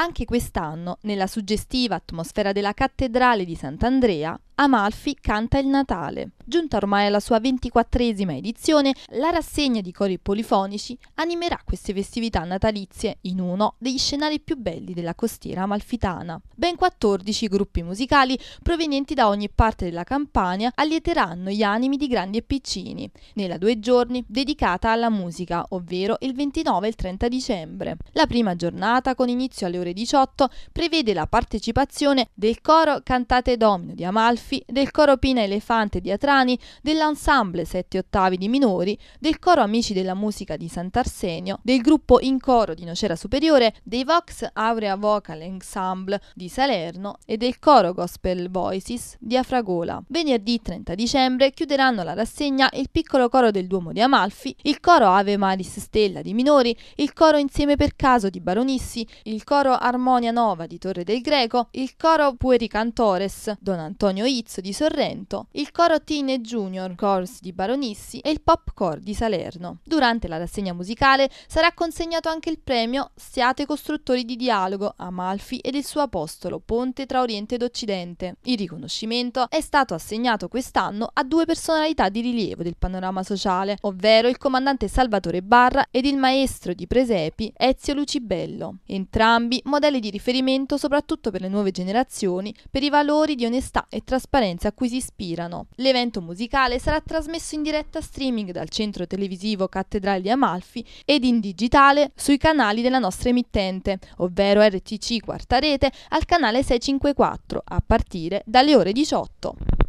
Anche quest'anno, nella suggestiva atmosfera della cattedrale di Sant'Andrea, Amalfi canta il Natale. Giunta ormai alla sua ventiquattresima edizione, la rassegna di cori polifonici animerà queste festività natalizie in uno degli scenari più belli della costiera amalfitana. Ben 14 gruppi musicali provenienti da ogni parte della Campania allieteranno gli animi di grandi e piccini, nella due giorni dedicata alla musica, ovvero il 29 e il 30 dicembre. La prima giornata, con inizio alle ore 18, prevede la partecipazione del coro Cantate Domino di Amalfi Baffi, del coro Pina Elefante di Atrani, dell'ensemble Sette Ottavi di Minori, del coro Amici della Musica di Sant'Arsenio, del gruppo In Coro di Nocera Superiore, dei Vox Aurea Vocal Ensemble di Salerno e del coro Gospel Voices di Afragola. Venerdì 30 dicembre chiuderanno la rassegna il piccolo coro del Duomo di Amalfi, il coro Ave Maris Stella di Minori, il coro Insieme per Caso di Baronissi, il coro Armonia Nova di Torre del Greco, il coro Pueri Cantores Don Antonio I Izzo di Sorrento, il coro Teen e Junior Chorus di Baronissi e il Pop Core di Salerno. Durante la rassegna musicale sarà consegnato anche il premio Siate costruttori di dialogo a Malfi ed il suo apostolo, ponte tra Oriente ed Occidente. Il riconoscimento è stato assegnato quest'anno a due personalità di rilievo del panorama sociale, ovvero il comandante Salvatore Barra ed il maestro di presepi Ezio Lucibello. Entrambi modelli di riferimento soprattutto per le nuove generazioni, per i valori di onestà e trasparenza trasparenza a cui si ispirano. L'evento musicale sarà trasmesso in diretta streaming dal centro televisivo Cattedrale di Amalfi ed in digitale sui canali della nostra emittente, ovvero RTC Quarta Rete al canale 654, a partire dalle ore 18.